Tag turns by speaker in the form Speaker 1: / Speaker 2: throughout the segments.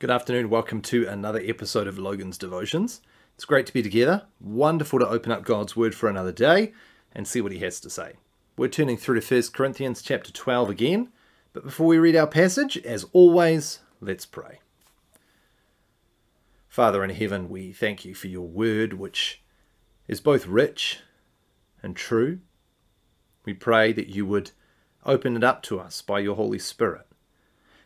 Speaker 1: Good afternoon. Welcome to another episode of Logan's Devotions. It's great to be together. Wonderful to open up God's Word for another day and see what He has to say. We're turning through to 1 Corinthians chapter 12 again. But before we read our passage, as always, let's pray. Father in heaven, we thank you for your Word, which is both rich and true. We pray that you would open it up to us by your Holy Spirit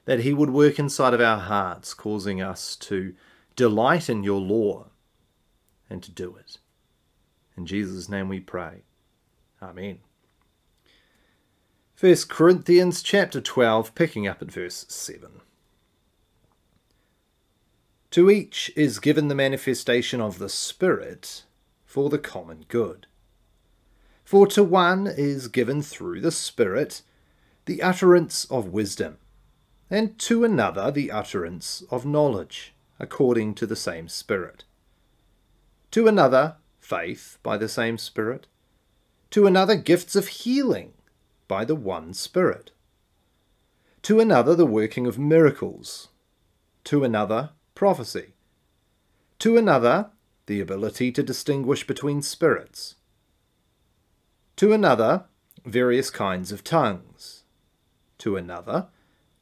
Speaker 1: that He would work inside of our hearts, causing us to delight in your law and to do it. In Jesus' name we pray. Amen. 1 Corinthians chapter 12, picking up at verse 7. To each is given the manifestation of the Spirit for the common good. For to one is given through the Spirit the utterance of wisdom and to another the utterance of knowledge, according to the same Spirit. To another, faith by the same Spirit. To another, gifts of healing by the one Spirit. To another, the working of miracles. To another, prophecy. To another, the ability to distinguish between spirits. To another, various kinds of tongues. To another,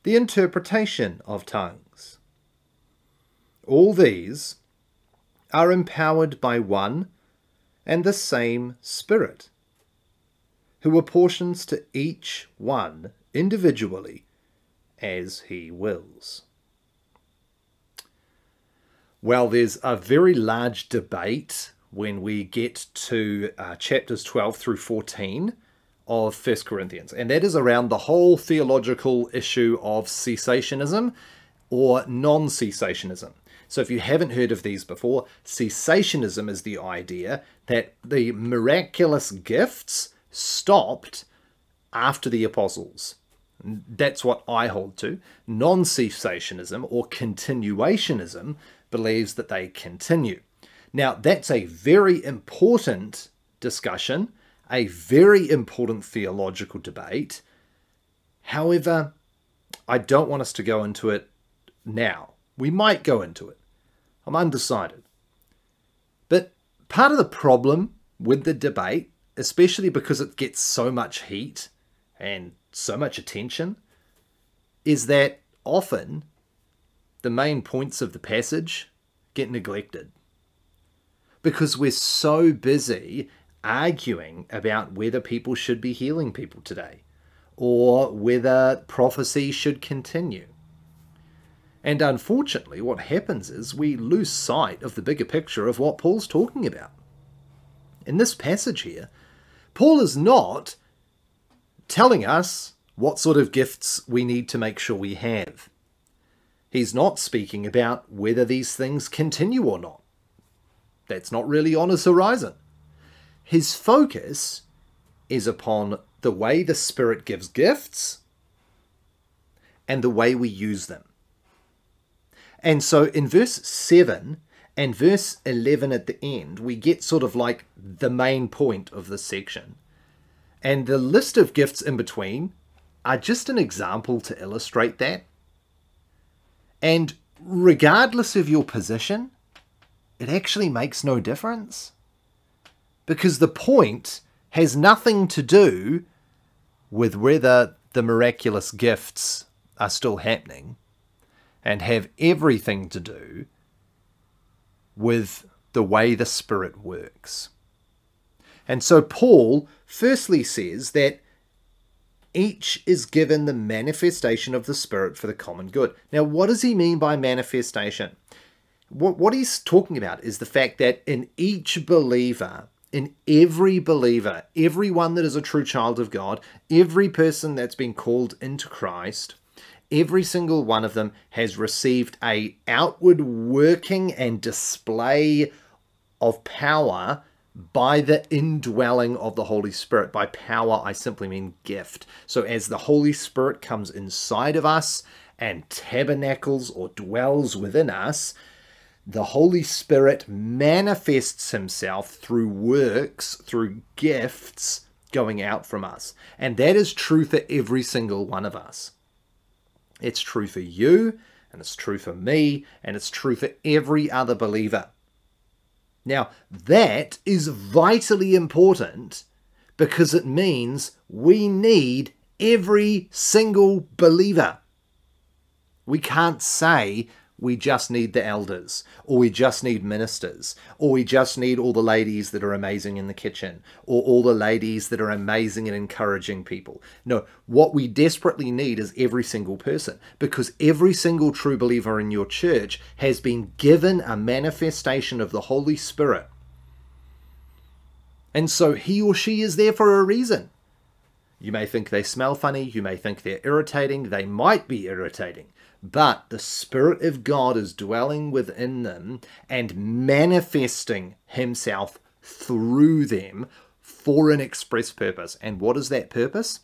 Speaker 1: the interpretation of tongues. All these are empowered by one and the same Spirit, who apportions to each one individually as he wills. Well, there's a very large debate when we get to uh, chapters 12 through 14 of First Corinthians, and that is around the whole theological issue of cessationism or non cessationism. So, if you haven't heard of these before, cessationism is the idea that the miraculous gifts stopped after the apostles. That's what I hold to. Non cessationism or continuationism believes that they continue. Now, that's a very important discussion a very important theological debate. However, I don't want us to go into it now. We might go into it. I'm undecided. But part of the problem with the debate, especially because it gets so much heat and so much attention, is that often the main points of the passage get neglected. Because we're so busy arguing about whether people should be healing people today or whether prophecy should continue. And unfortunately, what happens is we lose sight of the bigger picture of what Paul's talking about. In this passage here, Paul is not telling us what sort of gifts we need to make sure we have. He's not speaking about whether these things continue or not. That's not really on his horizon. His focus is upon the way the Spirit gives gifts and the way we use them. And so in verse 7 and verse 11 at the end, we get sort of like the main point of the section. And the list of gifts in between are just an example to illustrate that. And regardless of your position, it actually makes no difference because the point has nothing to do with whether the miraculous gifts are still happening and have everything to do with the way the Spirit works. And so Paul firstly says that each is given the manifestation of the Spirit for the common good. Now, what does he mean by manifestation? What, what he's talking about is the fact that in each believer, in every believer, everyone that is a true child of God, every person that's been called into Christ, every single one of them has received a outward working and display of power by the indwelling of the Holy Spirit. By power, I simply mean gift. So as the Holy Spirit comes inside of us and tabernacles or dwells within us, the Holy Spirit manifests himself through works, through gifts going out from us. And that is true for every single one of us. It's true for you, and it's true for me, and it's true for every other believer. Now, that is vitally important because it means we need every single believer. We can't say we just need the elders, or we just need ministers, or we just need all the ladies that are amazing in the kitchen, or all the ladies that are amazing and encouraging people. No, what we desperately need is every single person, because every single true believer in your church has been given a manifestation of the Holy Spirit. And so he or she is there for a reason. You may think they smell funny, you may think they're irritating, they might be irritating but the Spirit of God is dwelling within them and manifesting Himself through them for an express purpose. And what is that purpose?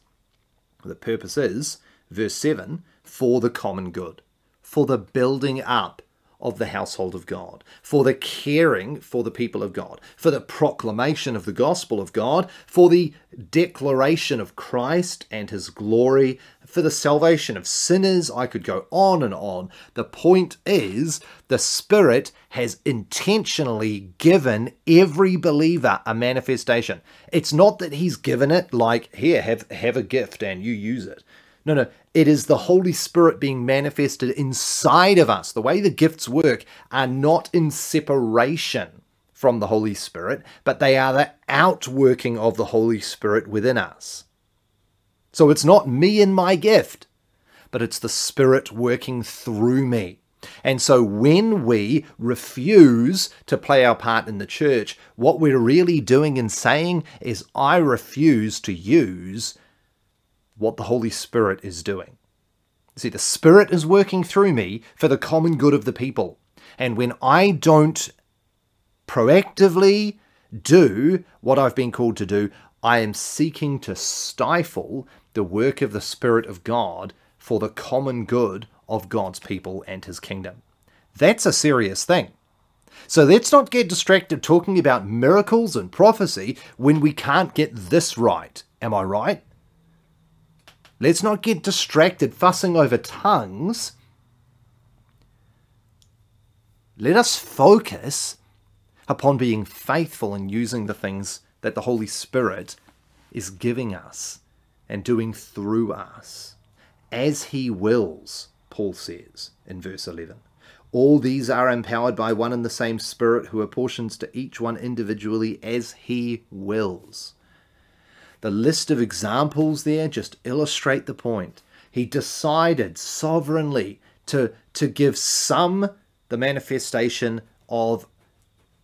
Speaker 1: The purpose is, verse 7, for the common good, for the building up of the household of God, for the caring for the people of God, for the proclamation of the gospel of God, for the declaration of Christ and his glory, for the salvation of sinners. I could go on and on. The point is, the Spirit has intentionally given every believer a manifestation. It's not that he's given it like, here, have, have a gift and you use it. No, no. It is the Holy Spirit being manifested inside of us. The way the gifts work are not in separation from the Holy Spirit, but they are the outworking of the Holy Spirit within us. So it's not me and my gift, but it's the Spirit working through me. And so when we refuse to play our part in the church, what we're really doing and saying is, I refuse to use what the Holy Spirit is doing. See, the Spirit is working through me for the common good of the people. And when I don't proactively do what I've been called to do, I am seeking to stifle the work of the Spirit of God for the common good of God's people and His kingdom. That's a serious thing. So let's not get distracted talking about miracles and prophecy when we can't get this right. Am I right? Let's not get distracted fussing over tongues. Let us focus upon being faithful and using the things that the Holy Spirit is giving us and doing through us as He wills, Paul says in verse 11. All these are empowered by one and the same Spirit who apportions to each one individually as He wills. The list of examples there just illustrate the point. He decided sovereignly to, to give some the manifestation of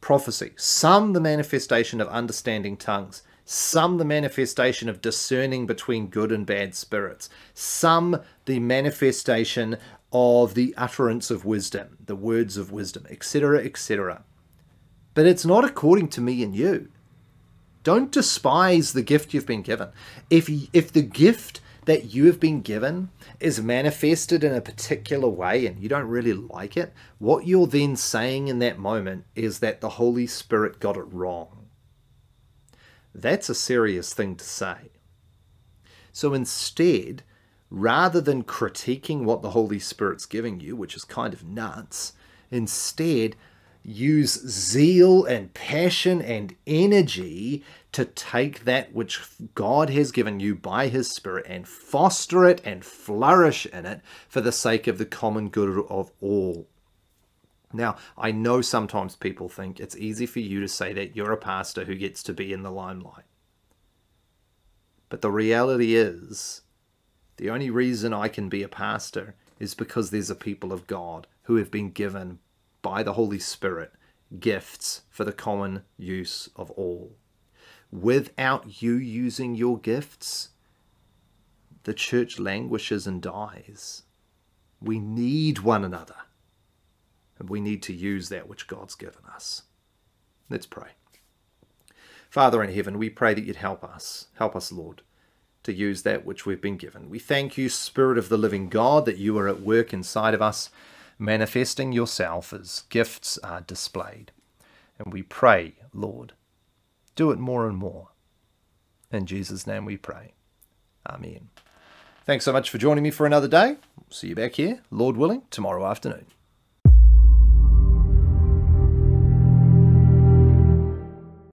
Speaker 1: prophecy, some the manifestation of understanding tongues, some the manifestation of discerning between good and bad spirits, some the manifestation of the utterance of wisdom, the words of wisdom, etc., etc. But it's not according to me and you. Don't despise the gift you've been given. If if the gift that you have been given is manifested in a particular way and you don't really like it, what you're then saying in that moment is that the Holy Spirit got it wrong. That's a serious thing to say. So instead, rather than critiquing what the Holy Spirit's giving you, which is kind of nuts, instead use zeal and passion and energy to take that which God has given you by His Spirit and foster it and flourish in it for the sake of the common good of all. Now, I know sometimes people think it's easy for you to say that you're a pastor who gets to be in the limelight. But the reality is, the only reason I can be a pastor is because there's a people of God who have been given by the Holy Spirit gifts for the common use of all. Without you using your gifts, the church languishes and dies. We need one another. And we need to use that which God's given us. Let's pray. Father in heaven, we pray that you'd help us. Help us, Lord, to use that which we've been given. We thank you, Spirit of the living God, that you are at work inside of us manifesting yourself as gifts are displayed. And we pray, Lord, do it more and more. In Jesus' name we pray. Amen. Thanks so much for joining me for another day. see you back here, Lord willing, tomorrow afternoon.